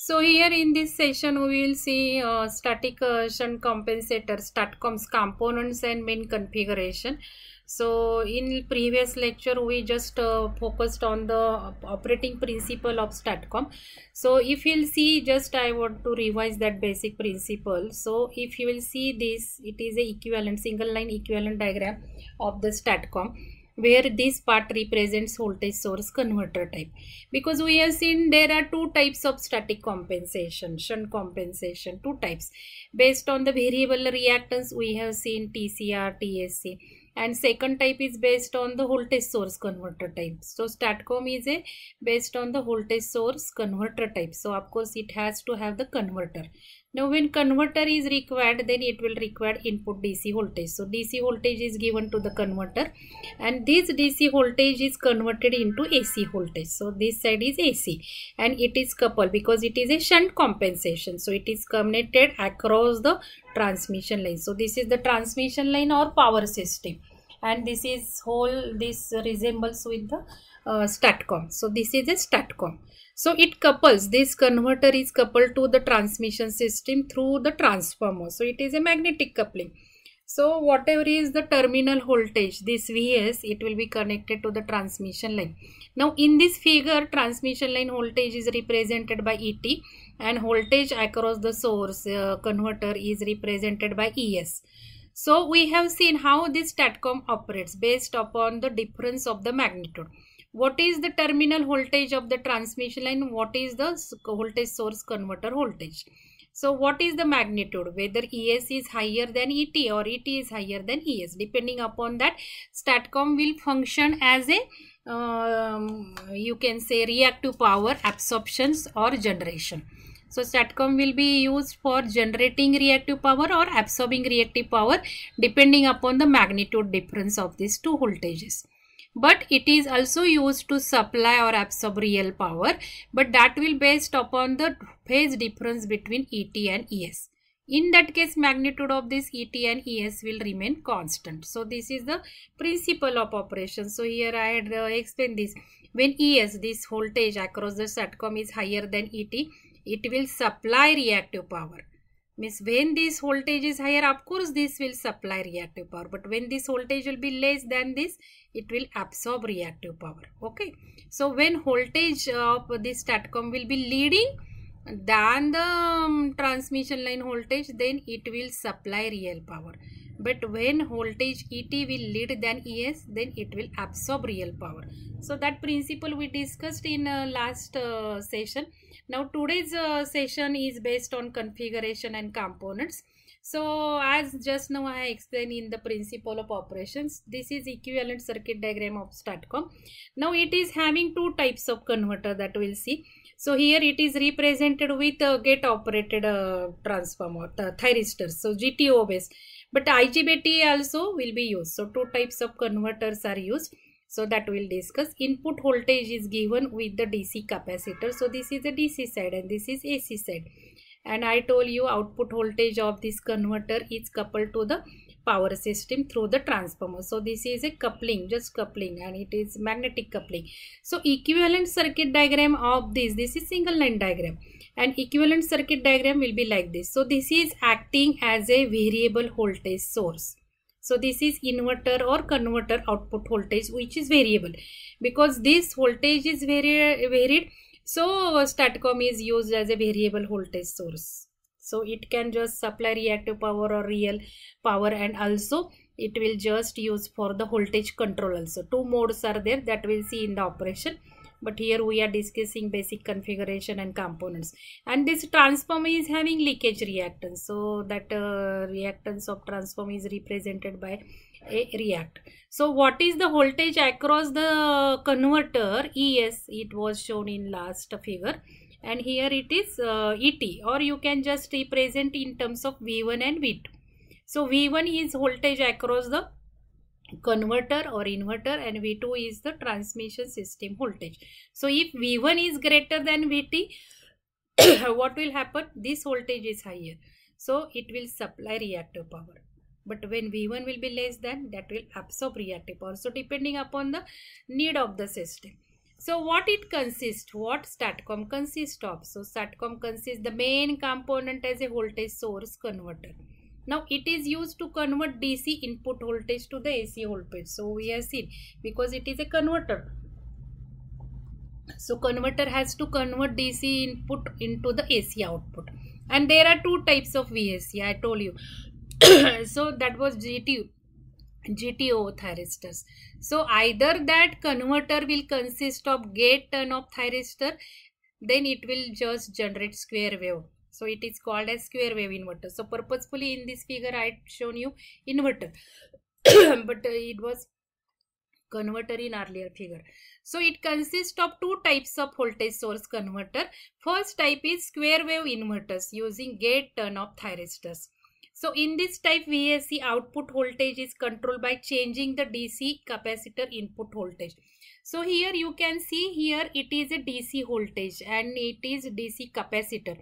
So here in this session we will see uh, static uh, shunt compensator STATCOM's components and main configuration. So in previous lecture we just uh, focused on the operating principle of STATCOM. So if you'll see just I want to revise that basic principle. So if you will see this it is a equivalent single line equivalent diagram of the STATCOM where this part represents voltage source converter type. Because we have seen there are two types of static compensation shunt compensation two types. Based on the variable reactance we have seen tcr tsc and second type is based on the voltage source converter type. So statcom is a based on the voltage source converter type. So of course it has to have the converter now when converter is required then it will require input DC voltage. So DC voltage is given to the converter and this DC voltage is converted into AC voltage. So this side is AC and it is coupled because it is a shunt compensation. So it is connected across the transmission line. So this is the transmission line or power system and this is whole this resembles with the uh, statcom. So this is a statcom. So it couples, this converter is coupled to the transmission system through the transformer. So it is a magnetic coupling. So whatever is the terminal voltage, this Vs, it will be connected to the transmission line. Now in this figure, transmission line voltage is represented by ET and voltage across the source uh, converter is represented by ES. So we have seen how this STATCOM operates based upon the difference of the magnitude what is the terminal voltage of the transmission line? What is the voltage source converter voltage? So what is the magnitude? Whether es is higher than et or et is higher than es depending upon that statcom will function as a um, you can say reactive power absorptions or generation. So STATCOM will be used for generating reactive power or absorbing reactive power depending upon the magnitude difference of these two voltages but it is also used to supply or absorb real power but that will based upon the phase difference between ET and ES. In that case magnitude of this ET and ES will remain constant. So this is the principle of operation. So here I had uh, explained this. When ES this voltage across the STATCOM is higher than ET it will supply reactive power means when this voltage is higher of course this will supply reactive power. But when this voltage will be less than this it will absorb reactive power. Okay? So when voltage of this statcom will be leading than the um, transmission line voltage then it will supply real power but when voltage et will lead than es then it will absorb real power. So that principle we discussed in uh, last uh, session. Now today's uh, session is based on configuration and components. So as just now i explained in the principle of operations this is equivalent circuit diagram of statcom. Now it is having two types of converter that we'll see so here it is represented with a gate operated uh, transformer thyristors so gto based but IGBT also will be used. So two types of converters are used. So that we'll discuss. Input voltage is given with the DC capacitor. So this is the DC side and this is AC side. And I told you output voltage of this converter is coupled to the power system through the transformer. So this is a coupling, just coupling and it is magnetic coupling. So equivalent circuit diagram of this, this is single line diagram and equivalent circuit diagram will be like this. So this is acting as a variable voltage source. So this is inverter or converter output voltage which is variable because this voltage is very varied. So STATCOM is used as a variable voltage source. So it can just supply reactive power or real power and also it will just use for the voltage control also. Two modes are there that we'll see in the operation. But here we are discussing basic configuration and components. And this transformer is having leakage reactance. So that uh, reactance of transformer is represented by a react. So what is the voltage across the converter? Es it was shown in last figure and here it is uh, et or you can just represent in terms of v1 and v2 so v1 is voltage across the converter or inverter and V2 is the transmission system voltage. So if V1 is greater than VT, what will happen? This voltage is higher. So it will supply reactive power. But when V1 will be less than, that will absorb reactive power. So depending upon the need of the system. So what it consists what statcom consists of? So statcom consists the main component as a voltage source converter. Now it is used to convert dc input voltage to the ac voltage. So we have seen because it is a converter. So converter has to convert dc input into the ac output. And there are two types of vsc i told you. So that was gtu GTO thyristors. So either that converter will consist of gate turn off thyristor, then it will just generate square wave. So it is called as square wave inverter. So purposefully in this figure I shown you inverter, but uh, it was converter in earlier figure. So it consists of two types of voltage source converter. First type is square wave inverters using gate turn off thyristors. So in this type VSC output voltage is controlled by changing the DC capacitor input voltage. So here you can see here it is a DC voltage and it is DC capacitor.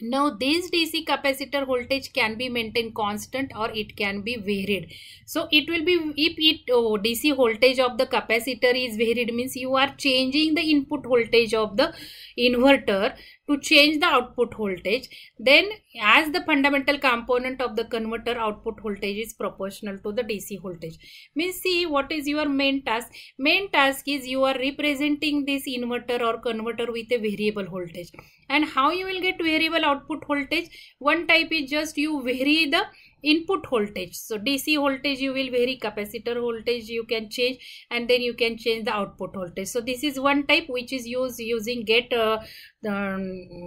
Now this DC capacitor voltage can be maintained constant or it can be varied. So it will be if it oh, DC voltage of the capacitor is varied means you are changing the input voltage of the inverter to change the output voltage then as the fundamental component of the converter output voltage is proportional to the DC voltage. Means see what is your main task? Main task is you are representing this inverter or converter with a variable voltage. And how you will get variable output voltage? One type is just you vary the input voltage. So dc voltage you will vary. Capacitor voltage you can change. And then you can change the output voltage. So this is one type which is used using get uh, um,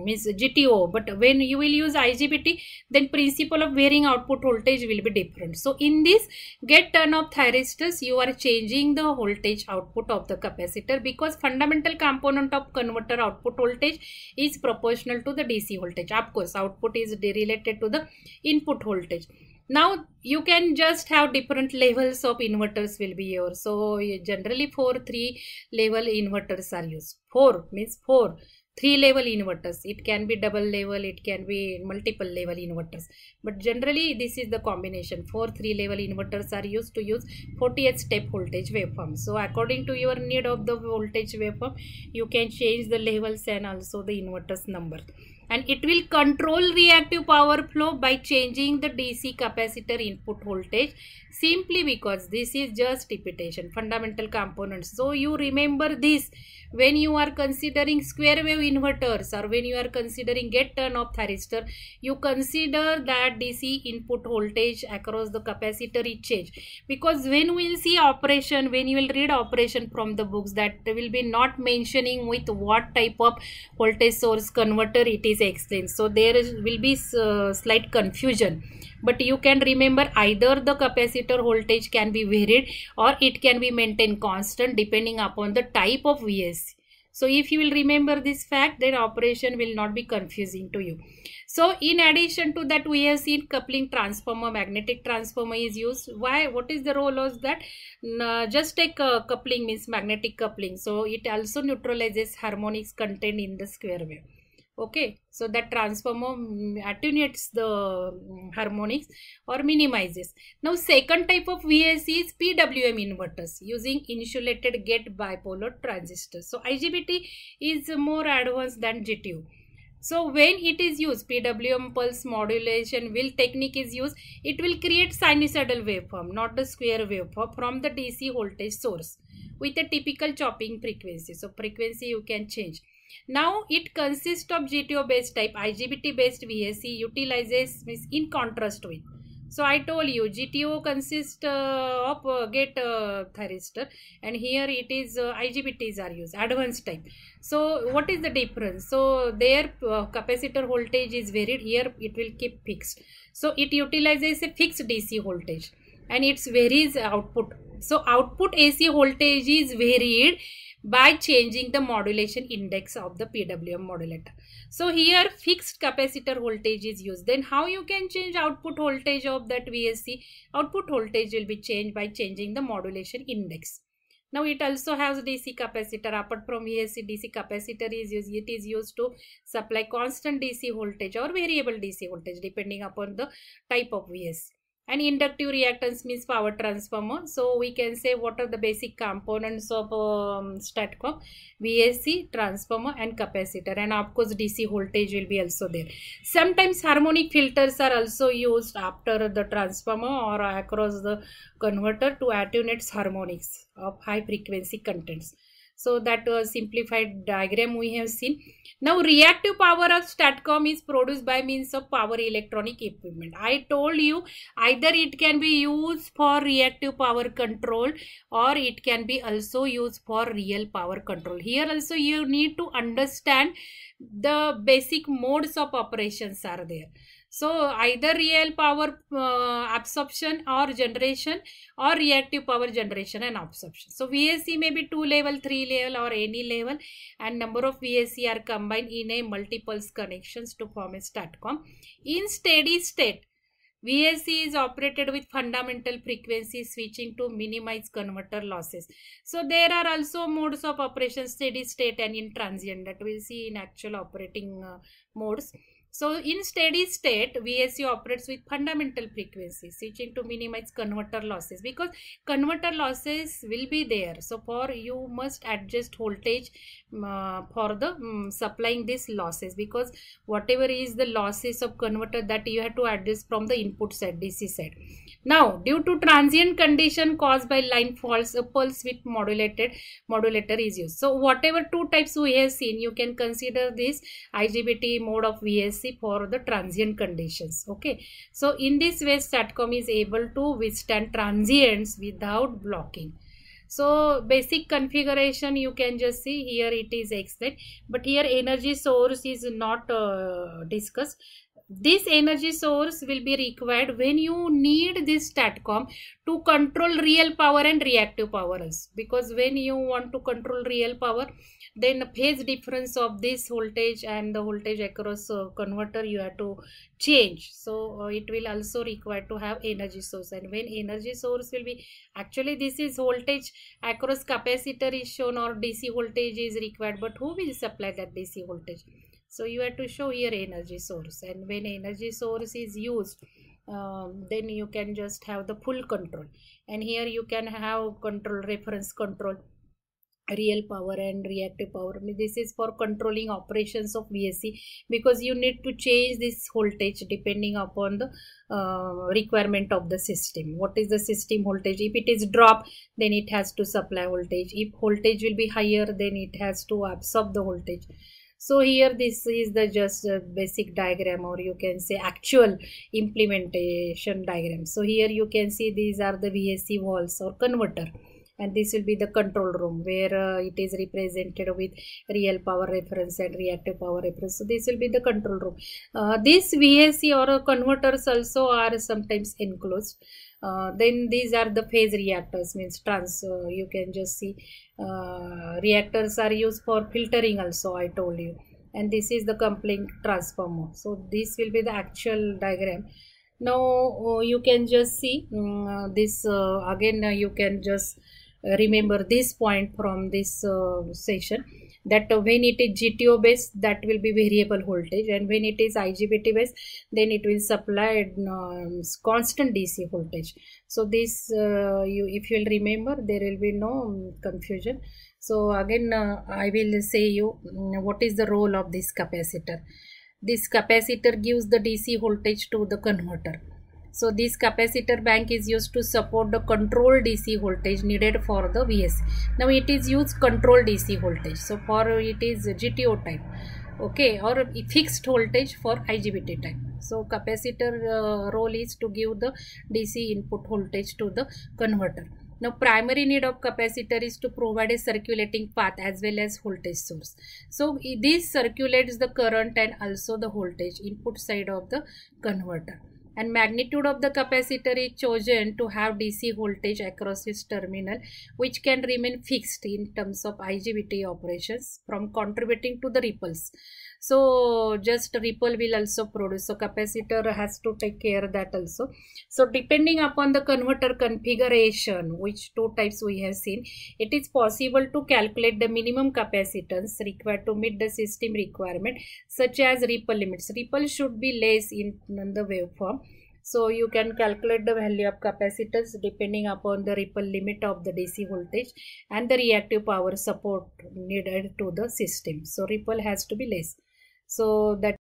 means gto but when you will use igbt then principle of varying output voltage will be different. So in this gate turn off thyristors you are changing the voltage output of the capacitor because fundamental component of converter output voltage is proportional to the dc voltage. Of course output is related to the input voltage. Now you can just have different levels of inverters will be here. So generally four three level inverters are used. Four means four three level inverters. It can be double level it can be multiple level inverters. But generally this is the combination. Four three level inverters are used to use 48 step voltage waveform. So according to your need of the voltage waveform you can change the levels and also the inverters number. And it will control reactive power flow by changing the DC capacitor input voltage simply because this is just repetition fundamental components. So you remember this. When you are considering square wave inverters or when you are considering gate turn off thyristor you consider that dc input voltage across the capacitor is change because when we will see operation when you will read operation from the books that will be not mentioning with what type of voltage source converter it is explained so there is, will be uh, slight confusion. But you can remember either the capacitor voltage can be varied or it can be maintained constant depending upon the type of VSC. So if you will remember this fact then operation will not be confusing to you. So in addition to that we have seen coupling transformer magnetic transformer is used. Why what is the role of that? Uh, just take uh, coupling means magnetic coupling. So it also neutralizes harmonics contained in the square wave okay so that transformer attenuates the mm, harmonics or minimizes. Now second type of VSC is PWM inverters using insulated gate bipolar transistors so IGBT is more advanced than GTU so when it is used PWM pulse modulation will technique is used. It will create sinusoidal waveform not the square waveform from the DC voltage source with a typical chopping frequency. So frequency you can change now it consists of GTO based type IGBT based VSC utilizes means in contrast with. So I told you GTO consists uh, of uh, gate uh, thyristor and here it is uh, IGBTs are used advanced type. So what is the difference? So their uh, capacitor voltage is varied here it will keep fixed. So it utilizes a fixed DC voltage and it varies output. So output AC voltage is varied by changing the modulation index of the PWM modulator. So here fixed capacitor voltage is used. Then how you can change output voltage of that VSC? Output voltage will be changed by changing the modulation index. Now it also has DC capacitor. Apart from VSC, DC capacitor is used. It is used to supply constant DC voltage or variable DC voltage depending upon the type of VSC. And inductive reactance means power transformer. So we can say what are the basic components of um, statcom? Vsc transformer and capacitor. And of course dc voltage will be also there. Sometimes harmonic filters are also used after the transformer or across the converter to attenuate harmonics of high frequency contents so that uh, simplified diagram we have seen. Now reactive power of statcom is produced by means of power electronic equipment. I told you either it can be used for reactive power control or it can be also used for real power control. Here also you need to understand the basic modes of operations are there so either real power uh, absorption or generation or reactive power generation and absorption. So VSC may be 2 level, 3 level or any level and number of VSC are combined in a multiples connections to form a STATCOM. In steady state, VSC is operated with fundamental frequency switching to minimize converter losses. So there are also modes of operation steady state and in transient that we'll see in actual operating uh, modes. So in steady state, VSC operates with fundamental frequency, switching to minimize converter losses because converter losses will be there. So for you must adjust voltage uh, for the um, supplying these losses because whatever is the losses of converter that you have to adjust from the input side, DC side. Now, due to transient condition caused by line faults, a pulse width modulated modulator is used. So, whatever two types we have seen, you can consider this IGBT mode of VSC for the transient conditions. Okay. So, in this way, STATCOM is able to withstand transients without blocking. So, basic configuration you can just see here it is explained, but here energy source is not uh, discussed this energy source will be required when you need this statcom to control real power and reactive powers because when you want to control real power then the phase difference of this voltage and the voltage across uh, converter you have to change. So uh, it will also require to have energy source. And when energy source will be actually this is voltage across capacitor is shown or dc voltage is required. But who will supply that dc voltage so you have to show here energy source. And when energy source is used um, then you can just have the full control. And here you can have control reference control real power and reactive power. This is for controlling operations of VSC because you need to change this voltage depending upon the uh, requirement of the system. What is the system voltage? If it is drop then it has to supply voltage. If voltage will be higher then it has to absorb the voltage so here this is the just basic diagram or you can say actual implementation diagram. So here you can see these are the vsc walls or converter. And this will be the control room where uh, it is represented with real power reference and reactive power reference. So this will be the control room. Uh, this vsc or converters also are sometimes enclosed uh, then these are the phase reactors means trans uh, you can just see uh, reactors are used for filtering also i told you. And this is the complete transformer. So this will be the actual diagram. Now uh, you can just see um, this again you can just remember this point from this session that when it is GTO based that will be variable voltage and when it is IGBT based then it will supply um, constant DC voltage. So this uh, you if you will remember there will be no um, confusion. So again uh, I will say you um, what is the role of this capacitor. This capacitor gives the DC voltage to the converter so this capacitor bank is used to support the control DC voltage needed for the VS. Now it is used control DC voltage. So for it is GTO type. Okay, or fixed voltage for IGBT type. So capacitor uh, role is to give the DC input voltage to the converter. Now primary need of capacitor is to provide a circulating path as well as voltage source. So this circulates the current and also the voltage input side of the converter and magnitude of the capacitor is chosen to have DC voltage across its terminal which can remain fixed in terms of IGBT operations from contributing to the ripples so just ripple will also produce. So capacitor has to take care that also. So depending upon the converter configuration which two types we have seen it is possible to calculate the minimum capacitance required to meet the system requirement such as ripple limits. Ripple should be less in, in the waveform. So you can calculate the value of capacitance depending upon the ripple limit of the dc voltage and the reactive power support needed to the system. So ripple has to be less so that